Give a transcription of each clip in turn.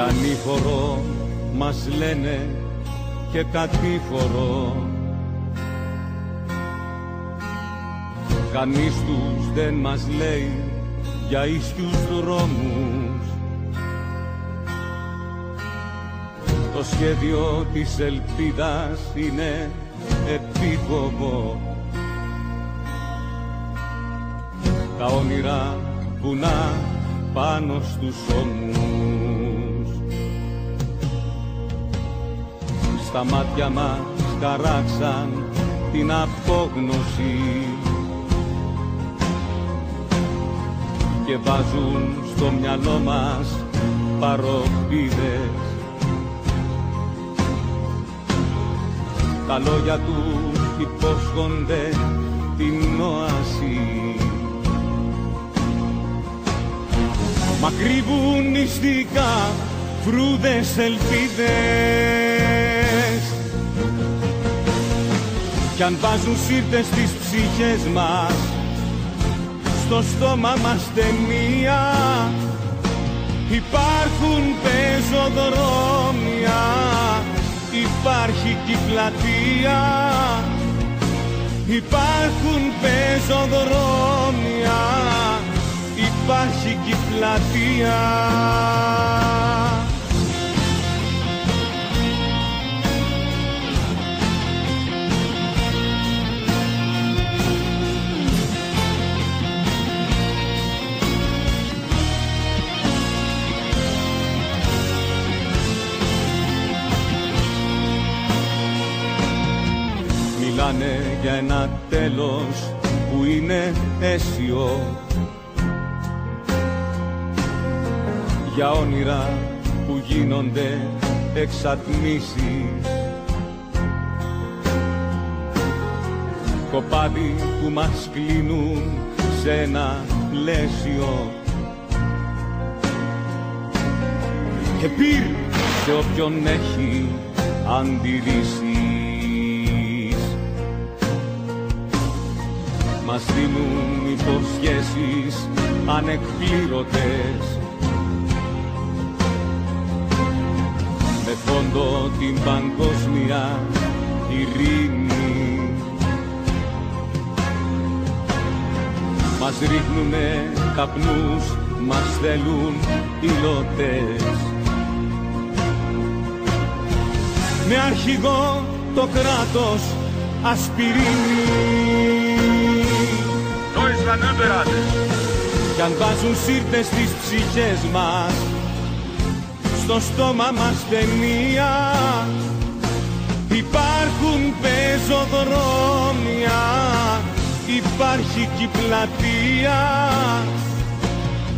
Για ανήφορο μας λένε και κατήφορο. Κανείς τους δεν μας λέει για ίσιους δρόμους. Το σχέδιο της ελπίδας είναι επίπομπο Τα όνειρα βουνά πάνω στους ώμους Στα μάτια μας καράξαν την απόγνωση. Και βάζουν στο μυαλό μας παροπίδες. Τα λόγια τους υπόσχονται την όαση. Μα κρύβουν νηστικά φρούδες ελπίδες κι αν βάζουν σύρτες στις ψυχές μας. Στο στόμα μας ταινία υπάρχουν πεζοδρόμια. Υπάρχει και πλατεία υπάρχουν πεζοδρόμια. Υπάρχει και πλατεία Μιλάνε για ένα τέλος που είναι αίσιο. Για όνειρα που γίνονται εξατμίσεις. Κοπάδι που μας κλείνουν σε ένα πλαίσιο. Και πήρ σε όποιον έχει αντιρρήσεις μας δίνουν υποσχέσεις ανεκπλήρωτες με φόντο την παγκόσμια ειρήνη. Μας ρίχνουνε καπνούς, μας θέλουν υλωτές. Με αρχηγό το κράτος ασπιρίνη. Κι αν βάζουν σύρτες στις ψυχές μας στο στόμα μας ταινία Υπάρχουν πεζοδρόμια, υπάρχει και πλατεία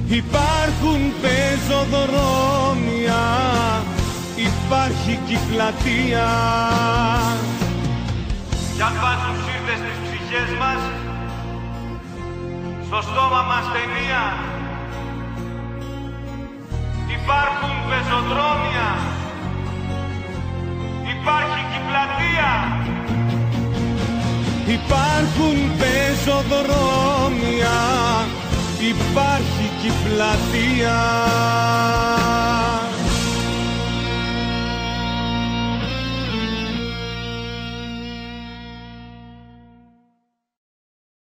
Υπάρχουν πεζοδρόμια, υπάρχει και πλατεία Κι αν βάζουν σύρτες στις ψυχές μας στο στόμα μας ταινία Υπάρχουν πεζοδρόμια, υπάρχει και πλατεία. Υπάρχουν πεζοδρόμια, υπάρχει και πλατεία.